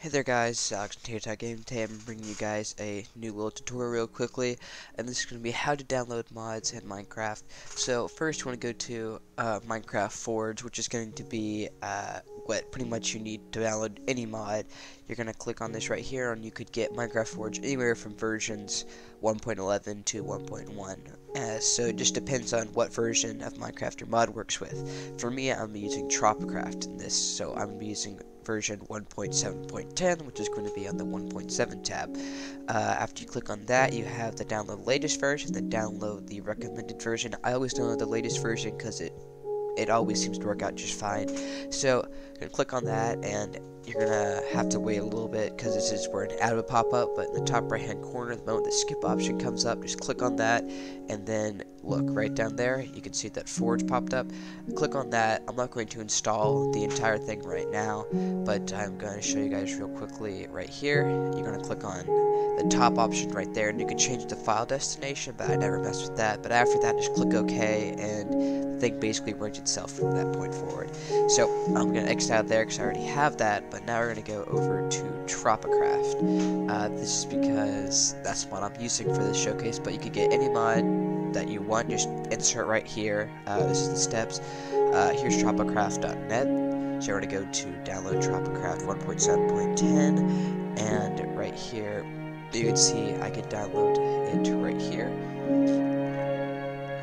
Hey there guys, Alex from Tater Game. Today I'm bringing you guys a new little tutorial real quickly, and this is going to be how to download mods in Minecraft. So first you want to go to uh, Minecraft Forge, which is going to be uh, what pretty much you need to download any mod. You're going to click on this right here, and you could get Minecraft Forge anywhere from versions 1.11 to 1.1. Uh, so it just depends on what version of Minecraft your mod works with. For me, I'm using Tropicraft in this, so I'm using version 1.7.10, which is going to be on the 1.7 tab. Uh, after you click on that, you have the download latest version, then download the recommended version. I always download the latest version because it it always seems to work out just fine. So you're gonna click on that, and you're gonna have to wait a little bit because this is where an ad would pop up. But in the top right hand corner, the moment the skip option comes up, just click on that, and then look right down there. You can see that Forge popped up. Click on that. I'm not going to install the entire thing right now, but I'm going to show you guys real quickly right here. You're gonna click on the top option right there, and you can change the file destination. But I never mess with that. But after that, just click OK, and the thing basically runs itself from that point forward. So I'm going to exit out there because I already have that, but now we're going to go over to Tropicraft. Uh, this is because that's what I'm using for this showcase, but you could get any mod that you want, just insert right here. Uh, this is the steps. Uh, here's tropicraft.net. So we're going to go to download Tropicraft 1.7.10, and right here, you can see I can download it right here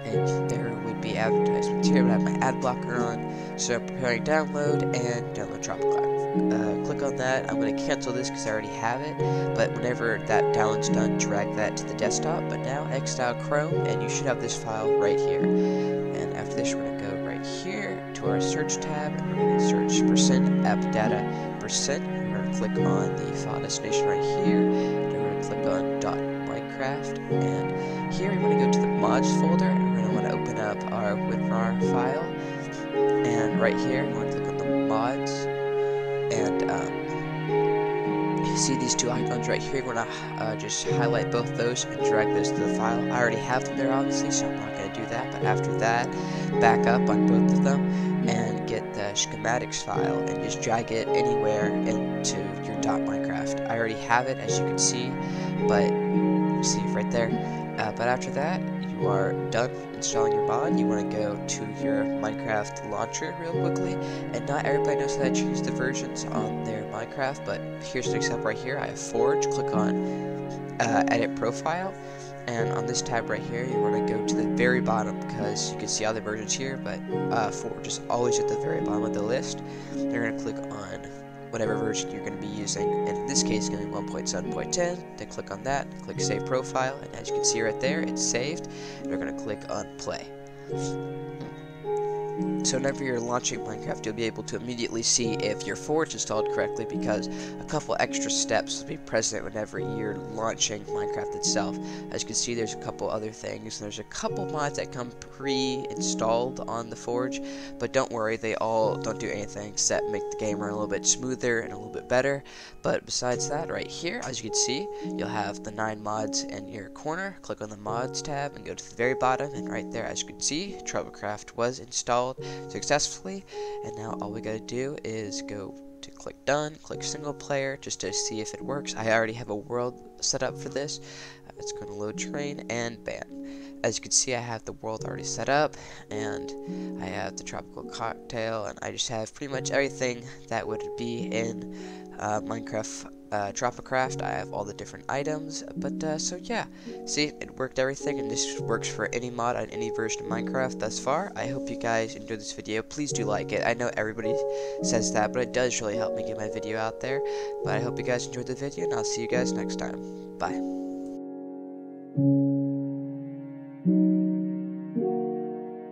and there would be advertisements here. but I have my ad blocker on, so I'm preparing download and download Tropicraft. Uh, click on that. I'm going to cancel this because I already have it, but whenever that download's done, drag that to the desktop. But now out Chrome, and you should have this file right here. And after this, we're going to go right here to our search tab, and we're going to search percent app data percent. We're going to click on the file destination right here, and we're going to click on dot Minecraft, and here we want to go to the mods folder, right here, you want to click on the mods, and um, you see these two icons right here, you want to uh, just highlight both those and drag those to the file. I already have them there, obviously, so I'm not going to do that, but after that, back up on both of them, and get the schematics file, and just drag it anywhere into your .minecraft. I already have it, as you can see, but see right there. Uh, but after that, you are done installing your mod, you want to go to your Minecraft launcher real quickly. And not everybody knows how to change the versions on their Minecraft, but here's an example right here. I have Forge. Click on uh, Edit Profile. And on this tab right here, you want to go to the very bottom because you can see all the versions here, but uh, Forge is always at the very bottom of the list. You're going to click on whatever version you're going to be using. And in this case, going to be 1.7.10. Then click on that, click Save Profile, and as you can see right there, it's saved. And we're going to click on Play. So whenever you're launching Minecraft, you'll be able to immediately see if your Forge installed correctly because a couple extra steps will be present whenever you're launching Minecraft itself. As you can see, there's a couple other things. There's a couple mods that come pre-installed on the Forge, but don't worry, they all don't do anything except make the game run a little bit smoother and a little bit better. But besides that, right here, as you can see, you'll have the nine mods in your corner. Click on the mods tab and go to the very bottom, and right there, as you can see, Tropicraft was installed successfully. And now all we gotta do is go to click done, click single player just to see if it works. I already have a world set up for this. Uh, it's going to load train and bam. As you can see, I have the world already set up and I have the tropical cocktail and I just have pretty much everything that would be in uh, Minecraft uh, Tropicraft. I have all the different items, but uh, so yeah, see, it worked everything, and this works for any mod on any version of Minecraft thus far. I hope you guys enjoyed this video. Please do like it. I know everybody says that, but it does really help me get my video out there. But I hope you guys enjoyed the video, and I'll see you guys next time. Bye.